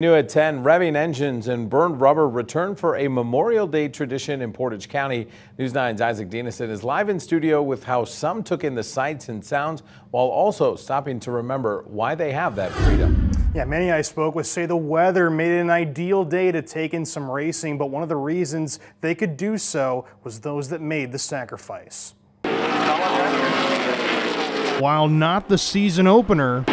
New at 10, revving engines and burned rubber return for a Memorial Day tradition in Portage County. News 9's Isaac Dinesen is live in studio with how some took in the sights and sounds while also stopping to remember why they have that freedom. Yeah, many I spoke with say the weather made it an ideal day to take in some racing, but one of the reasons they could do so was those that made the sacrifice. While not the season opener,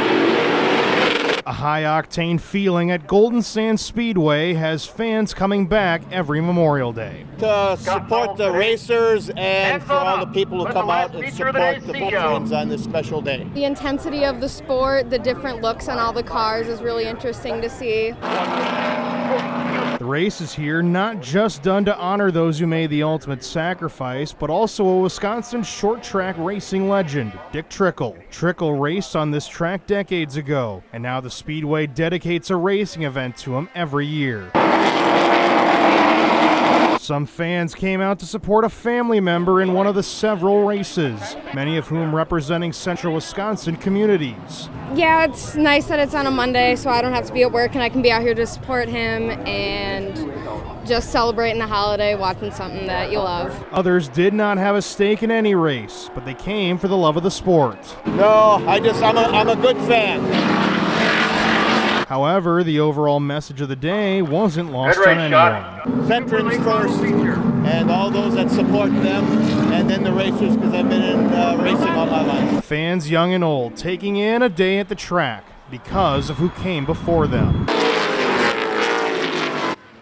a high octane feeling at Golden Sands Speedway has fans coming back every Memorial Day. To support the racers and for all the people who come out and support the veterans on this special day. The intensity of the sport, the different looks on all the cars is really interesting to see. The race is here not just done to honor those who made the ultimate sacrifice, but also a Wisconsin short track racing legend, Dick Trickle. Trickle raced on this track decades ago, and now the Speedway dedicates a racing event to him every year. Some fans came out to support a family member in one of the several races, many of whom representing central Wisconsin communities. Yeah, it's nice that it's on a Monday so I don't have to be at work and I can be out here to support him and just celebrating the holiday, watching something that you love. Others did not have a stake in any race, but they came for the love of the sport. No, I just, I'm a, I'm a good fan. However, the overall message of the day wasn't lost on anyone. Veterans first, and all those that support them, and then the racers, because I've been in uh, racing all my life. Fans young and old taking in a day at the track because of who came before them.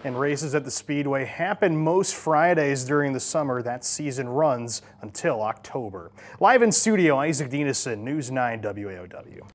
And races at the Speedway happen most Fridays during the summer. That season runs until October. Live in studio, Isaac Dinesen, News 9 WAOW.